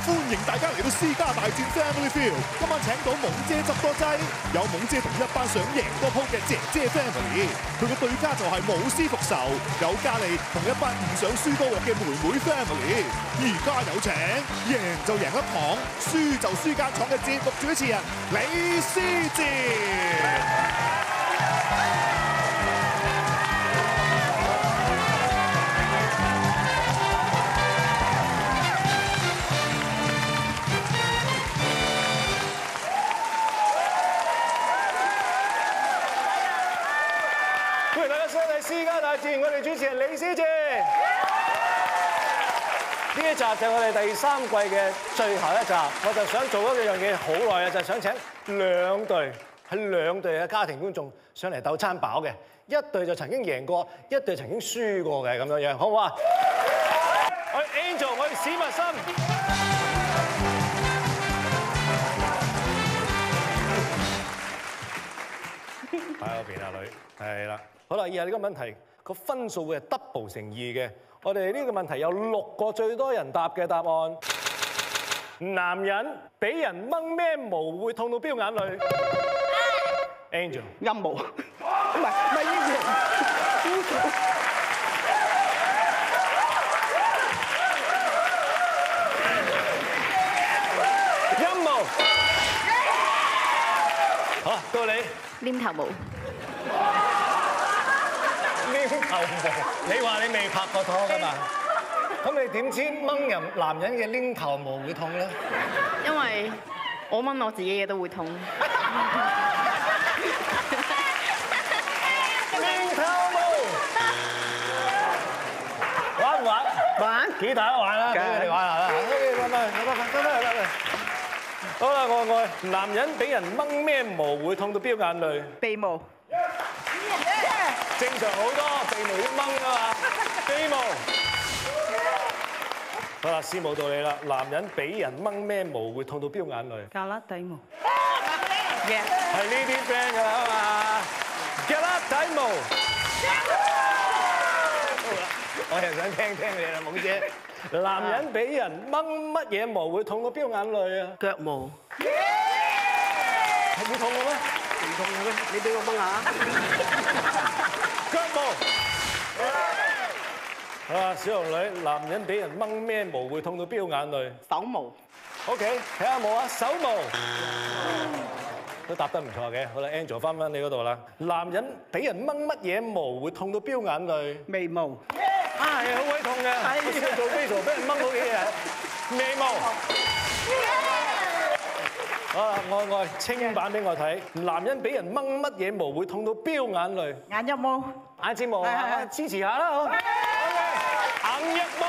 歡迎大家嚟到私家大戰 Family Feel。今晚請到懵姐執多劑，有懵姐同一班想贏多鋪嘅姐姐 Family。佢嘅對家就係舞獅復仇，有嘉莉同一班唔想輸多鑊嘅妹妹 Family。而家有請贏就贏一堂，輸就輸間廠嘅節目主持人李思捷。歡迎大家收睇《私家大戰》，我哋主持人李思捷。呢一集就係我哋第三季嘅最後一集，我就想做一樣嘢好耐啊，就係想請兩隊係兩隊嘅家庭觀眾上嚟鬥餐飽嘅，一隊就曾經贏過，一隊曾經輸過嘅咁樣樣，好唔好啊？我係 Angel，我哋史密森。喺嗰邊啊，女，係啦。好啦，以下呢個問題個分數會係 double 乘二嘅。我哋呢個問題有六個最多人答嘅答案。男人俾人掹咩毛會痛到飆眼淚？Angel，陰毛，唔係唔係呢隻。陰毛。好，到你。黏頭毛，黏頭毛，你話你未拍過拖㗎嘛？咁你點知掹人男人嘅拎頭毛會痛咧？因為我掹我自己嘅都會痛。拎頭毛，玩唔玩？玩幾大都玩啦，俾你哋玩下啦。得得得得得得。好啦，我愛，男人俾人掹咩毛會痛到飆眼淚？鼻毛，正常好多，鼻毛要掹啊嘛，鼻毛。好啦，師母到你啦，男人俾人掹咩毛會痛到飆眼淚？格拉底毛，係呢啲 friend 㗎啦嘛，嘅啦底毛。我又想聽聽你啦，懵姐。男人俾人掹乜嘢毛會痛到飆眼淚啊？腳毛，唔係會痛嘅咩？痛嘅咩？你俾我掹下。腳毛。啊，小龍女，男人俾人掹咩毛會痛到飆眼淚手毛，？OK，睇下毛啊，手毛。都答得唔錯嘅，好啦，Angel 翻返你嗰度啦。男人俾人掹乜嘢毛會痛到飆眼淚？眉毛，啊，係好鬼痛嘅，我試過做 facial 俾人掹到幾日，眉毛。啊，愛愛清版俾我睇，男人俾人掹乜嘢毛會痛到飆眼淚？眼一毛，眼睫毛支持下啦好。眼睫毛。